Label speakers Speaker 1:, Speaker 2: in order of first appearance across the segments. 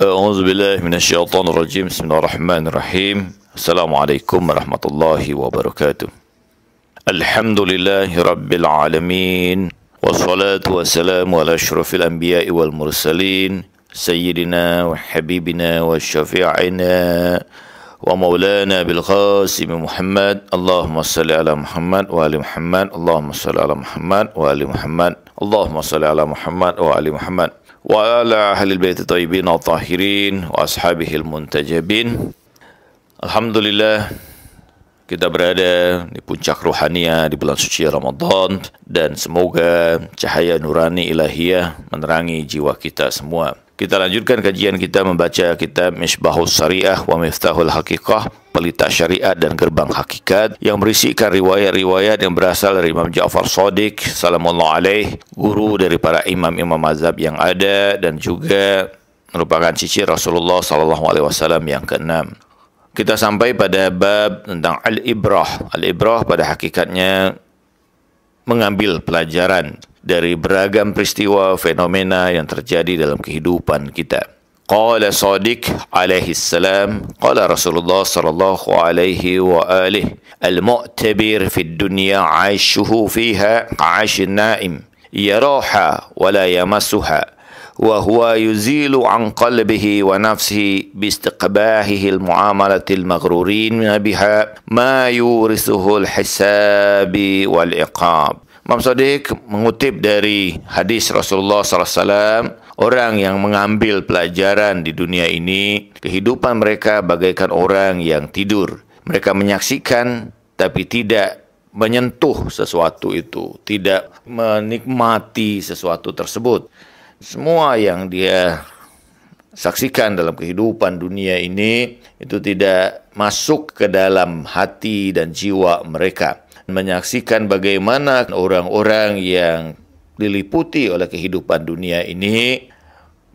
Speaker 1: أعوذ بالله من الشيطان الرجيم. بسم الله الرحمن الرحيم. السلام عليكم ورحمة الله وبركاته. الحمد لله رب العالمين والصلاة والسلام على أشرف الأنبياء والمرسلين سيدنا وحبيبنا وشفيعنا ومولانا بالقاسم محمد. اللهم صل على محمد وآل محمد. اللهم صل على محمد وآل محمد. اللهم صل على محمد وآل محمد. وعلى أهل البيت الطيبين الطاهرين وأصحابه المنتجبين. Alhamdulillah kita berada di puncak ruhania di bulan suci Ramadan dan semoga cahaya nurani ilahiyah menerangi jiwa kita semua. Kita lanjutkan kajian kita membaca kitab Misbahus Syariah wa Miftahul Hakikah, pelita syariat dan gerbang hakikat yang berisikan riwayat-riwayat yang berasal dari Imam Ja'far Sadiq salamullah alaih, guru dari para imam-imam mazhab yang ada dan juga merupakan cici Rasulullah sallallahu alaihi wasallam yang keenam. Kita sampai pada bab tentang al-ibrah. Al-ibrah pada hakikatnya mengambil pelajaran dari beragam peristiwa fenomena yang terjadi dalam kehidupan kita. Qala Sadiq alaihi salam, qala Rasulullah sallallahu alaihi wa alihi, al-mu'tabir fi dunya 'aishuhu fiha 'aishin na'im, yaraha wa la yamassuha wa huwa yuzilu an qalbihi wa nafsihi bi istiqbahihi al muamalati al maghrurin biha ma yurisuhu al hisabi wal iqab Imam Sadiq mengutip dari hadis Rasulullah SAW, orang yang mengambil pelajaran di dunia ini, kehidupan mereka bagaikan orang yang tidur. Mereka menyaksikan tapi tidak menyentuh sesuatu itu, tidak menikmati sesuatu tersebut semua yang dia saksikan dalam kehidupan dunia ini itu tidak masuk ke dalam hati dan jiwa mereka. Menyaksikan bagaimana orang-orang yang diliputi oleh kehidupan dunia ini,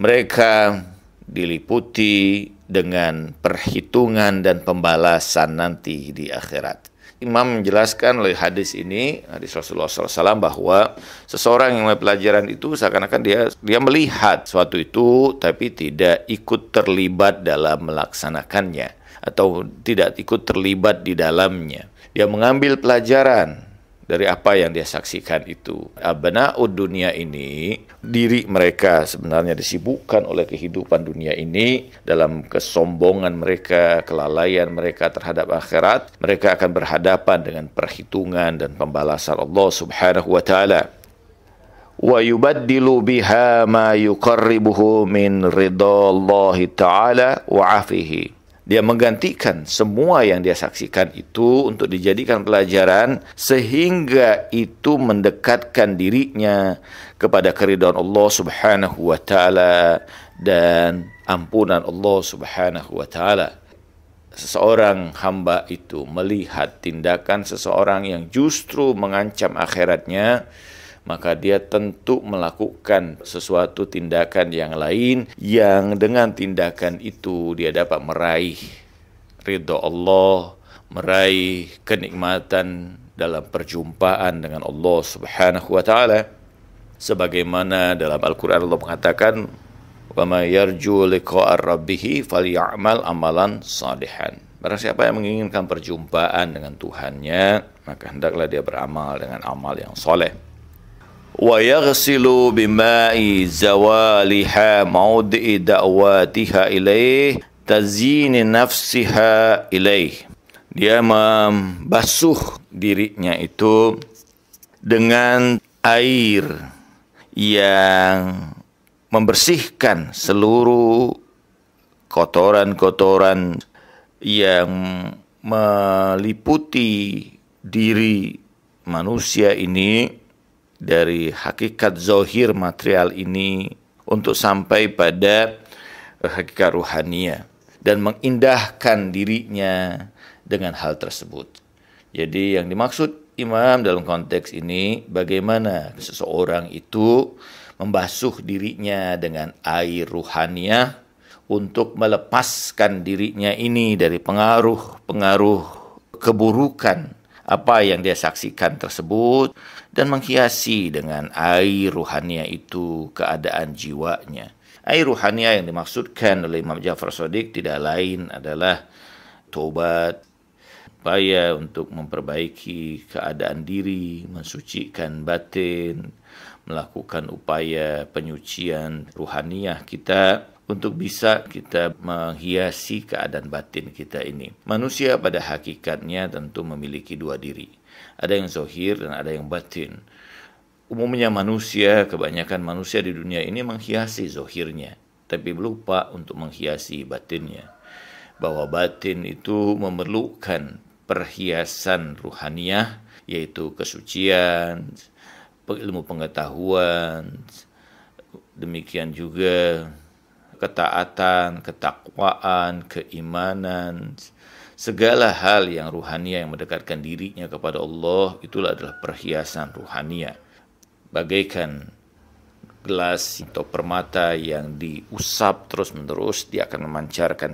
Speaker 1: mereka diliputi dengan perhitungan dan pembalasan nanti di akhirat. Imam menjelaskan oleh hadis ini, hadis Rasulullah SAW bahwa seseorang yang pelajaran itu seakan-akan dia dia melihat suatu itu tapi tidak ikut terlibat dalam melaksanakannya atau tidak ikut terlibat di dalamnya. Dia mengambil pelajaran dari apa yang dia saksikan itu. Abna'ud dunia ini, diri mereka sebenarnya disibukkan oleh kehidupan dunia ini dalam kesombongan mereka, kelalaian mereka terhadap akhirat. Mereka akan berhadapan dengan perhitungan dan pembalasan Allah Subhanahu wa taala. Wa yubaddilu biha ma yuqarribuhu min ridha Allah taala wa afihi dia menggantikan semua yang dia saksikan itu untuk dijadikan pelajaran sehingga itu mendekatkan dirinya kepada keridhaan Allah Subhanahu wa taala dan ampunan Allah Subhanahu wa taala. Seseorang hamba itu melihat tindakan seseorang yang justru mengancam akhiratnya, maka dia tentu melakukan sesuatu tindakan yang lain yang dengan tindakan itu dia dapat meraih ridho Allah, meraih kenikmatan dalam perjumpaan dengan Allah Subhanahu wa taala. Sebagaimana dalam Al-Qur'an Allah mengatakan, "Wa yarju liqa'a rabbih falyamal amalan salihan." Barang siapa yang menginginkan perjumpaan dengan Tuhannya, maka hendaklah dia beramal dengan amal yang soleh wa yaghsilu bima'i zawaliha maud'i da'watiha ilaih tazini nafsiha ilaih dia membasuh dirinya itu dengan air yang membersihkan seluruh kotoran-kotoran yang meliputi diri manusia ini dari hakikat zohir material ini untuk sampai pada hakikat ruhania dan mengindahkan dirinya dengan hal tersebut. Jadi yang dimaksud imam dalam konteks ini bagaimana seseorang itu membasuh dirinya dengan air ruhania untuk melepaskan dirinya ini dari pengaruh-pengaruh keburukan apa yang dia saksikan tersebut dan menghiasi dengan air ruhania itu keadaan jiwanya. Air ruhania yang dimaksudkan oleh Imam Ja'far Shadiq tidak lain adalah tobat, upaya untuk memperbaiki keadaan diri, mensucikan batin, melakukan upaya penyucian ruhaniah kita untuk bisa kita menghiasi keadaan batin kita ini. Manusia pada hakikatnya tentu memiliki dua diri. Ada yang zohir dan ada yang batin. Umumnya manusia, kebanyakan manusia di dunia ini menghiasi zohirnya, tapi lupa untuk menghiasi batinnya. Bahwa batin itu memerlukan perhiasan ruhaniah, yaitu kesucian, ilmu pengetahuan, demikian juga ketaatan, ketakwaan, keimanan, segala hal yang ruhania yang mendekatkan dirinya kepada Allah itulah adalah perhiasan ruhania. Bagaikan gelas atau permata yang diusap terus-menerus dia akan memancarkan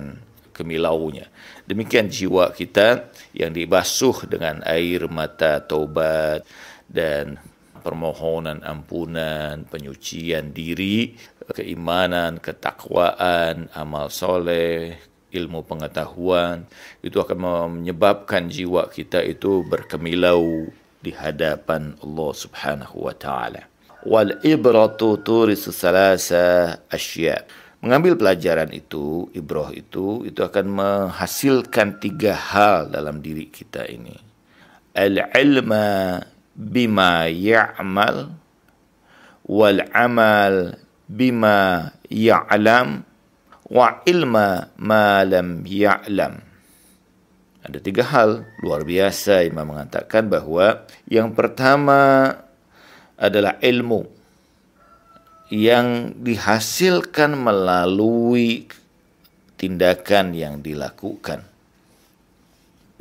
Speaker 1: kemilaunya. Demikian jiwa kita yang dibasuh dengan air mata taubat dan permohonan ampunan, penyucian diri, keimanan, ketakwaan, amal soleh, ilmu pengetahuan, itu akan menyebabkan jiwa kita itu berkemilau di hadapan Allah Subhanahu wa taala. Wal ibratu turisu salasa asya. Mengambil pelajaran itu, ibrah itu, itu akan menghasilkan tiga hal dalam diri kita ini. Al-ilma bima ya'mal wal amal bima ya'lam wa ilma ma lam ya'lam. Ada tiga hal luar biasa Imam mengatakan bahwa yang pertama adalah ilmu yang dihasilkan melalui tindakan yang dilakukan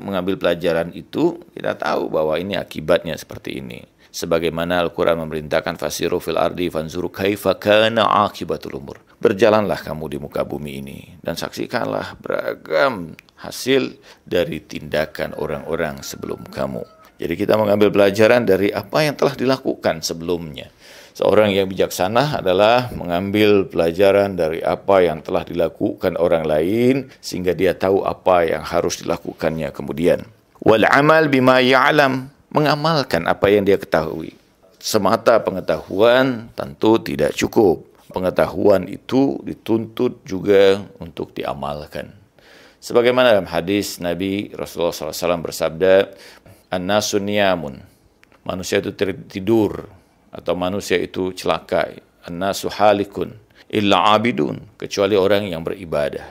Speaker 1: mengambil pelajaran itu, kita tahu bahwa ini akibatnya seperti ini. Sebagaimana Al-Quran memerintahkan fasiru fil ardi fanzuru kaifa kana akibatul umur. Berjalanlah kamu di muka bumi ini dan saksikanlah beragam hasil dari tindakan orang-orang sebelum kamu. Jadi kita mengambil pelajaran dari apa yang telah dilakukan sebelumnya. Seorang yang bijaksana adalah mengambil pelajaran dari apa yang telah dilakukan orang lain sehingga dia tahu apa yang harus dilakukannya kemudian. Wal amal bima ya'lam, mengamalkan apa yang dia ketahui. Semata pengetahuan tentu tidak cukup. Pengetahuan itu dituntut juga untuk diamalkan. Sebagaimana dalam hadis Nabi Rasulullah SAW bersabda, An-nasu niyamun. Manusia itu tidur atau manusia itu celaka. An-nasu halikun illa abidun kecuali orang yang beribadah.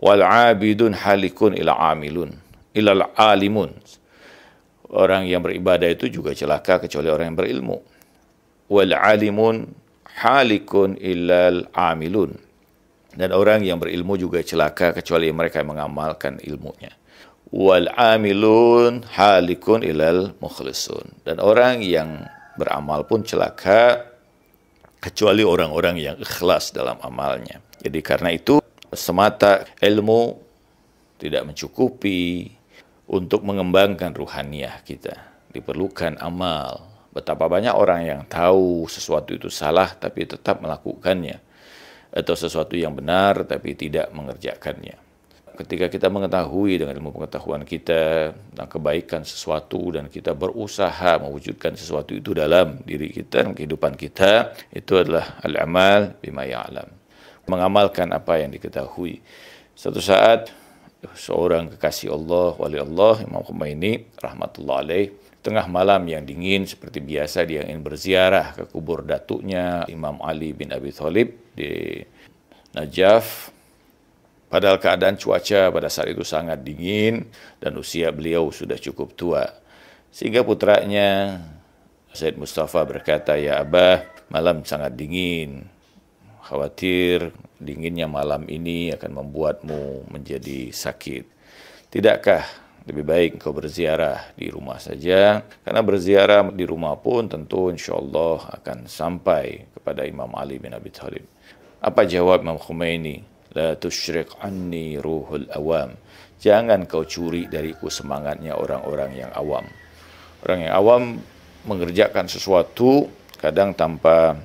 Speaker 1: Wal abidun halikun illa amilun illa alimun. Orang yang beribadah itu juga celaka kecuali orang yang berilmu. Wal alimun halikun illa amilun. Dan orang yang berilmu juga celaka kecuali mereka yang mengamalkan ilmunya wal amilun halikun ilal mukhlisun dan orang yang beramal pun celaka kecuali orang-orang yang ikhlas dalam amalnya. Jadi karena itu semata ilmu tidak mencukupi untuk mengembangkan ruhaniah kita. Diperlukan amal. Betapa banyak orang yang tahu sesuatu itu salah tapi tetap melakukannya. Atau sesuatu yang benar tapi tidak mengerjakannya ketika kita mengetahui dengan ilmu pengetahuan kita tentang kebaikan sesuatu dan kita berusaha mewujudkan sesuatu itu dalam diri kita dan kehidupan kita itu adalah al-amal bima ya'lam. Mengamalkan apa yang diketahui. Satu saat seorang kekasih Allah wali Allah Imam Khomeini rahmatullah alaih tengah malam yang dingin seperti biasa dia ingin berziarah ke kubur datuknya Imam Ali bin Abi Thalib di Najaf Padahal keadaan cuaca pada saat itu sangat dingin dan usia beliau sudah cukup tua. Sehingga putranya Said Mustafa berkata, Ya Abah, malam sangat dingin. Khawatir dinginnya malam ini akan membuatmu menjadi sakit. Tidakkah lebih baik engkau berziarah di rumah saja? Karena berziarah di rumah pun tentu insya Allah akan sampai kepada Imam Ali bin Abi Thalib. Apa jawab Imam Khomeini? La tusyrik anni ruhul awam. Jangan kau curi dariku semangatnya orang-orang yang awam. Orang yang awam mengerjakan sesuatu kadang tanpa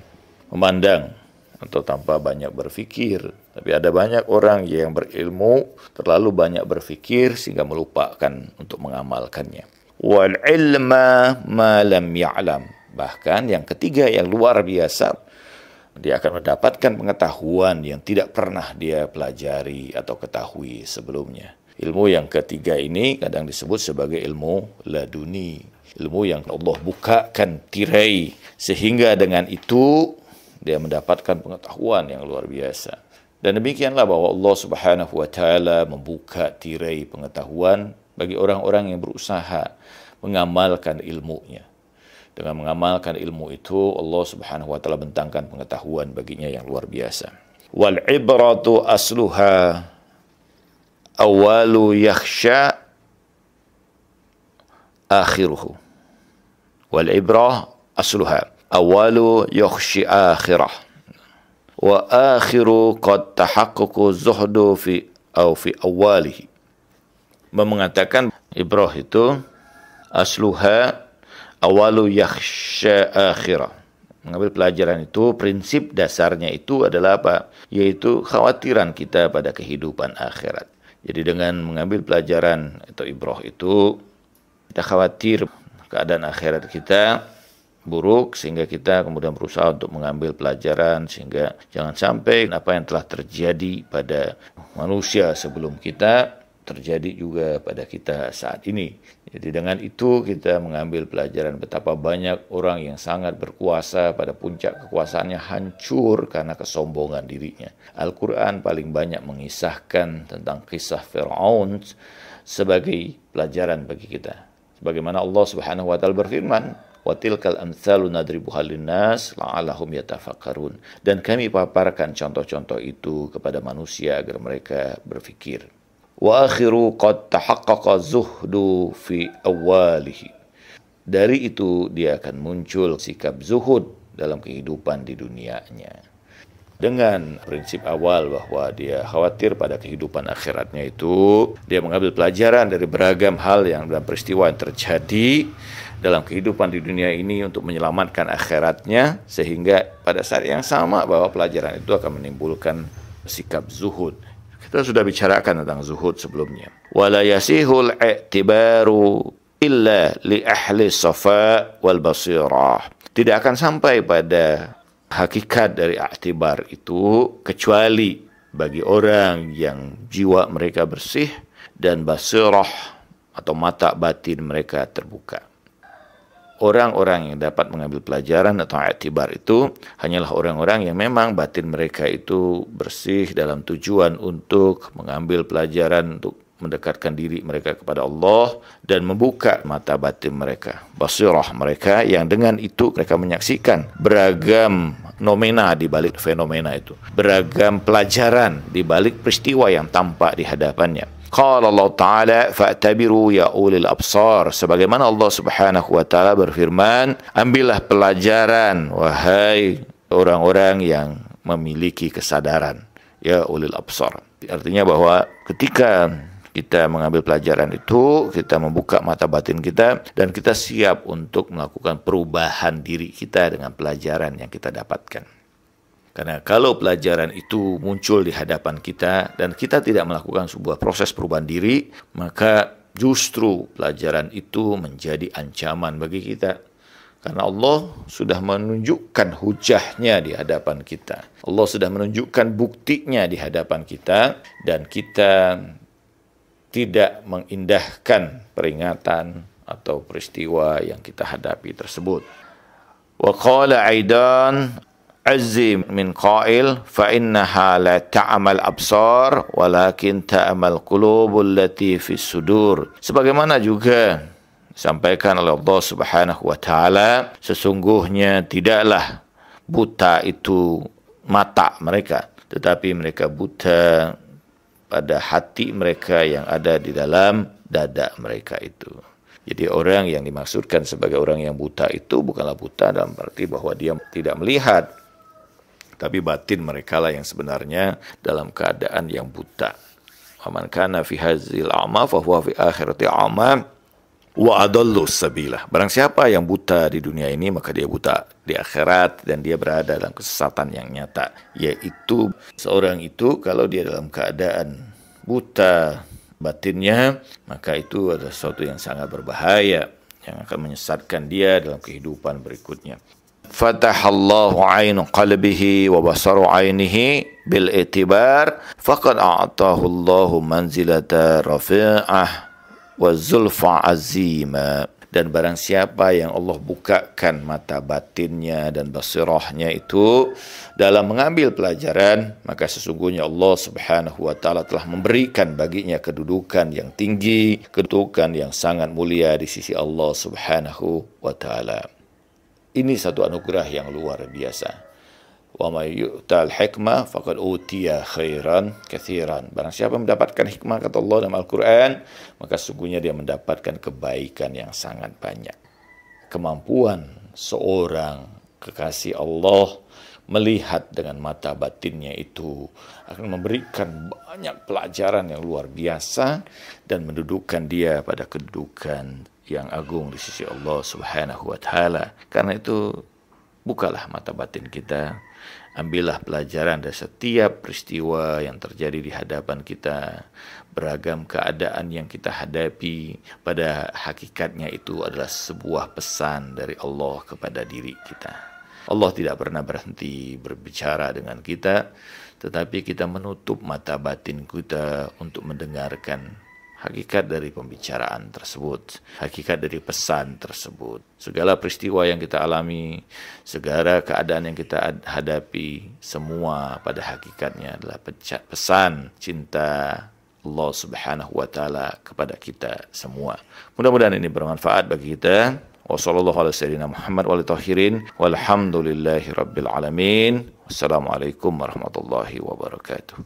Speaker 1: memandang atau tanpa banyak berfikir. Tapi ada banyak orang yang berilmu terlalu banyak berfikir sehingga melupakan untuk mengamalkannya. Wal ilma ma lam ya'lam. Bahkan yang ketiga yang luar biasa dia akan mendapatkan pengetahuan yang tidak pernah dia pelajari atau ketahui sebelumnya. Ilmu yang ketiga ini kadang disebut sebagai ilmu laduni. Ilmu yang Allah bukakan tirai sehingga dengan itu dia mendapatkan pengetahuan yang luar biasa. Dan demikianlah bahwa Allah Subhanahu wa taala membuka tirai pengetahuan bagi orang-orang yang berusaha mengamalkan ilmunya. Dengan mengamalkan ilmu itu Allah Subhanahu wa taala bentangkan pengetahuan baginya yang luar biasa. Wal ibratu asluha awalu yakhsha akhiruhu. Wal ibrah asluha awalu yakhshi akhirah. Wa akhiru qad tahaqqaqu zuhdu fi au fi awalihi. Mengatakan ibrah itu asluha awalu yakhsha akhirah. Mengambil pelajaran itu, prinsip dasarnya itu adalah apa? Yaitu khawatiran kita pada kehidupan akhirat. Jadi dengan mengambil pelajaran atau ibroh itu, kita khawatir keadaan akhirat kita buruk sehingga kita kemudian berusaha untuk mengambil pelajaran sehingga jangan sampai apa yang telah terjadi pada manusia sebelum kita terjadi juga pada kita saat ini. Jadi dengan itu kita mengambil pelajaran betapa banyak orang yang sangat berkuasa pada puncak kekuasaannya hancur karena kesombongan dirinya. Al-Quran paling banyak mengisahkan tentang kisah Fir'aun sebagai pelajaran bagi kita. Sebagaimana Allah Subhanahu wa taala berfirman, wa tilkal amthalu nadribuha linnas la'allahum yatafakkarun dan kami paparkan contoh-contoh itu kepada manusia agar mereka berfikir wa akhiru qad tahaqqaqa zuhdu fi awalihi. Dari itu dia akan muncul sikap zuhud dalam kehidupan di dunianya. Dengan prinsip awal bahwa dia khawatir pada kehidupan akhiratnya itu, dia mengambil pelajaran dari beragam hal yang dalam peristiwa yang terjadi dalam kehidupan di dunia ini untuk menyelamatkan akhiratnya sehingga pada saat yang sama bahwa pelajaran itu akan menimbulkan sikap zuhud kita sudah bicarakan tentang zuhud sebelumnya. Wala yasihul i'tibaru illa li ahli safa wal basirah. Tidak akan sampai pada hakikat dari i'tibar itu kecuali bagi orang yang jiwa mereka bersih dan basirah atau mata batin mereka terbuka orang-orang yang dapat mengambil pelajaran atau atibar itu hanyalah orang-orang yang memang batin mereka itu bersih dalam tujuan untuk mengambil pelajaran untuk mendekatkan diri mereka kepada Allah dan membuka mata batin mereka, basirah mereka yang dengan itu mereka menyaksikan beragam nomena di balik fenomena itu, beragam pelajaran di balik peristiwa yang tampak di hadapannya. Qala Allah Ta'ala fa'tabiru ya ulil absar. Sebagaimana Allah Subhanahu wa taala berfirman, ambillah pelajaran wahai orang-orang yang memiliki kesadaran. Ya ulil absar. Artinya bahwa ketika kita mengambil pelajaran itu, kita membuka mata batin kita dan kita siap untuk melakukan perubahan diri kita dengan pelajaran yang kita dapatkan. Karena kalau pelajaran itu muncul di hadapan kita dan kita tidak melakukan sebuah proses perubahan diri, maka justru pelajaran itu menjadi ancaman bagi kita. Karena Allah sudah menunjukkan hujahnya di hadapan kita. Allah sudah menunjukkan buktinya di hadapan kita dan kita tidak mengindahkan peringatan atau peristiwa yang kita hadapi tersebut. Wa qala aidan azzi min qail fa innaha la ta'mal absar walakin ta'mal qulubul lati fi sudur sebagaimana juga sampaikan oleh Allah Subhanahu wa taala sesungguhnya tidaklah buta itu mata mereka tetapi mereka buta pada hati mereka yang ada di dalam dada mereka itu jadi orang yang dimaksudkan sebagai orang yang buta itu bukanlah buta dalam arti bahwa dia tidak melihat tapi batin mereka lah yang sebenarnya dalam keadaan yang buta. Aman kana fi hazil fi akhirati ama wa adallu sabila. Barang siapa yang buta di dunia ini maka dia buta di akhirat dan dia berada dalam kesesatan yang nyata yaitu seorang itu kalau dia dalam keadaan buta batinnya maka itu adalah sesuatu yang sangat berbahaya yang akan menyesatkan dia dalam kehidupan berikutnya. Fatahallahu ainu qalbihi wa basaru ainihi bil itibar faqad a'tahu Allahu manzilata rafi'ah wa zulfa azima dan barang siapa yang Allah bukakan mata batinnya dan basirahnya itu dalam mengambil pelajaran maka sesungguhnya Allah Subhanahu wa taala telah memberikan baginya kedudukan yang tinggi, kedudukan yang sangat mulia di sisi Allah Subhanahu wa taala. Ini satu anugerah yang luar biasa. May yu'tal hikmah faqad utiya khairan katsiran. Barang siapa mendapatkan hikmah kata Allah dalam Al-Qur'an, maka sungguhnya dia mendapatkan kebaikan yang sangat banyak. Kemampuan seorang kekasih Allah melihat dengan mata batinnya itu akan memberikan banyak pelajaran yang luar biasa dan mendudukkan dia pada kedudukan yang agung di sisi Allah Subhanahu wa taala. Karena itu bukalah mata batin kita Ambillah pelajaran dari setiap peristiwa yang terjadi di hadapan kita, beragam keadaan yang kita hadapi, pada hakikatnya itu adalah sebuah pesan dari Allah kepada diri kita. Allah tidak pernah berhenti berbicara dengan kita, tetapi kita menutup mata batin kita untuk mendengarkan hakikat dari pembicaraan tersebut, hakikat dari pesan tersebut. Segala peristiwa yang kita alami, segala keadaan yang kita hadapi, semua pada hakikatnya adalah pesan cinta Allah Subhanahu wa taala kepada kita semua. Mudah-mudahan ini bermanfaat bagi kita. Wassalamualaikum warahmatullahi wabarakatuh.